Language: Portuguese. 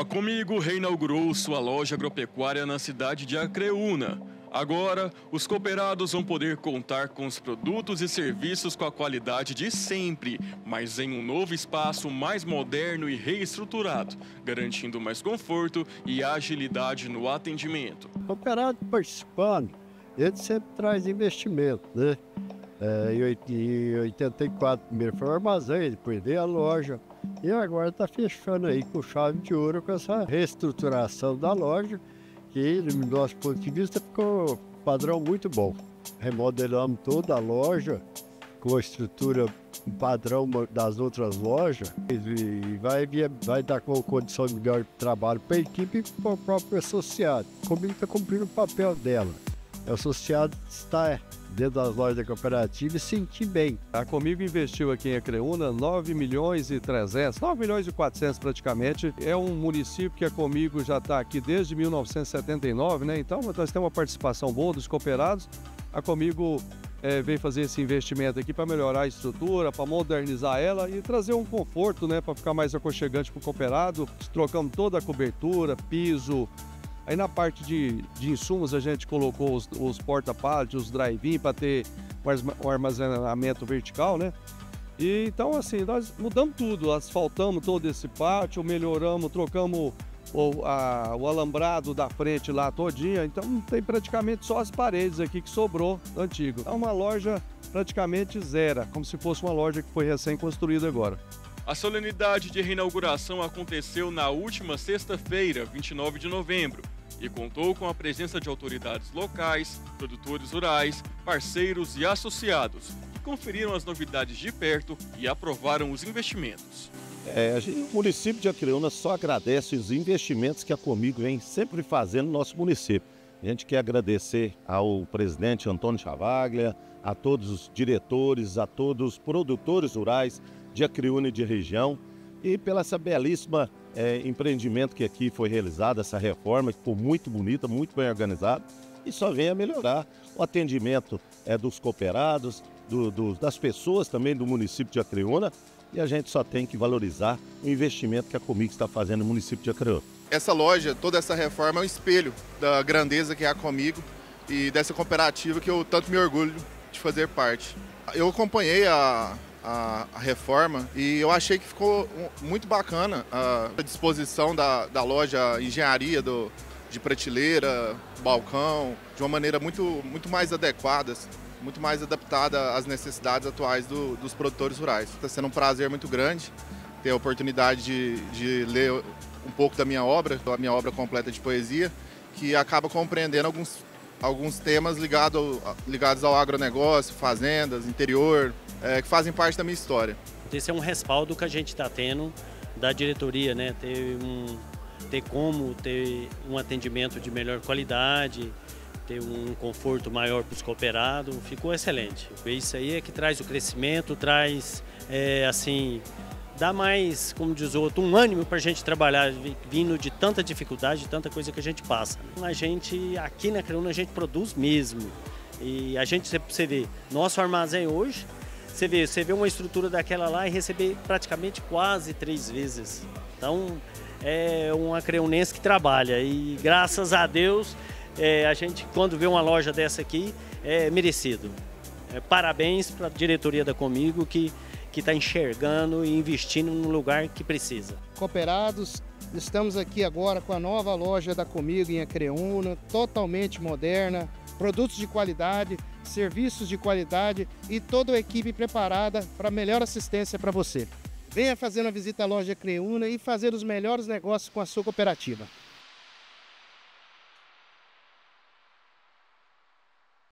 A Comigo reinaugurou sua loja agropecuária na cidade de Acreúna. Agora, os cooperados vão poder contar com os produtos e serviços com a qualidade de sempre, mas em um novo espaço mais moderno e reestruturado, garantindo mais conforto e agilidade no atendimento. O cooperado participando, ele sempre traz investimento, né? É, em 84, primeiro foi o armazém, depois veio a loja. E agora está fechando aí com chave de ouro com essa reestruturação da loja, que, do nosso ponto de vista, ficou padrão muito bom. Remodelamos toda a loja com a estrutura padrão das outras lojas e vai, vai dar com condição melhor de trabalho para a equipe e para o próprio associado. Comigo está cumprindo o papel dela. O associado está dentro das lojas da cooperativa e sentir bem. A Comigo investiu aqui em Acreúna 9 milhões e 300, 9 milhões e 400 praticamente. É um município que a Comigo já está aqui desde 1979, né? Então nós temos uma participação boa dos cooperados. A Comigo é, veio fazer esse investimento aqui para melhorar a estrutura, para modernizar ela e trazer um conforto, né, para ficar mais aconchegante para o cooperado. Trocamos toda a cobertura, piso, Aí na parte de, de insumos a gente colocou os, os porta-pallets, os drive-in para ter o armazenamento vertical, né? E então assim, nós mudamos tudo, asfaltamos todo esse pátio, melhoramos, trocamos o, a, o alambrado da frente lá todinha, então tem praticamente só as paredes aqui que sobrou do antigo. É uma loja praticamente zero, como se fosse uma loja que foi recém-construída agora. A solenidade de reinauguração aconteceu na última sexta-feira, 29 de novembro, e contou com a presença de autoridades locais, produtores rurais, parceiros e associados, que conferiram as novidades de perto e aprovaram os investimentos. É, gente, o município de Acreúna só agradece os investimentos que a Comigo vem sempre fazendo no nosso município. A gente quer agradecer ao presidente Antônio Chavaglia, a todos os diretores, a todos os produtores rurais de Acreúna e de região e pela essa belíssima é, empreendimento que aqui foi realizado, essa reforma que ficou muito bonita, muito bem organizada e só vem a melhorar o atendimento é, dos cooperados, do, do, das pessoas também do município de Acreúna e a gente só tem que valorizar o investimento que a Comigo está fazendo no município de Acreúna. Essa loja, toda essa reforma é um espelho da grandeza que é a Comigo e dessa cooperativa que eu tanto me orgulho de fazer parte. Eu acompanhei a, a, a, reforma e eu achei que ficou muito bacana a disposição da, da loja engenharia do, de prateleira, balcão, de uma maneira muito, muito mais adequada, muito mais adaptada às necessidades atuais do, dos produtores rurais. Está sendo um prazer muito grande ter a oportunidade de, de ler um pouco da minha obra, a minha obra completa de poesia, que acaba compreendendo alguns, alguns temas ligado, ligados ao agronegócio, fazendas, interior, é, que fazem parte da minha história. Esse é um respaldo que a gente está tendo da diretoria, né? Ter, um, ter como ter um atendimento de melhor qualidade, ter um conforto maior para os cooperados, ficou excelente. Isso aí é que traz o crescimento, traz, é, assim, dá mais, como diz o outro, um ânimo para a gente trabalhar, vindo de tanta dificuldade, de tanta coisa que a gente passa. A gente, aqui na Creuna, a gente produz mesmo. E a gente, você vê, nosso armazém hoje você vê, você vê uma estrutura daquela lá e receber praticamente quase três vezes. Então é uma creunense que trabalha e graças a Deus é, a gente quando vê uma loja dessa aqui é merecido. É, parabéns para a diretoria da Comigo que que está enxergando e investindo no lugar que precisa. Cooperados, estamos aqui agora com a nova loja da Comigo em Acreúna, totalmente moderna, produtos de qualidade, serviços de qualidade e toda a equipe preparada para melhor assistência para você. Venha fazer uma visita à loja Creuna e fazer os melhores negócios com a sua cooperativa.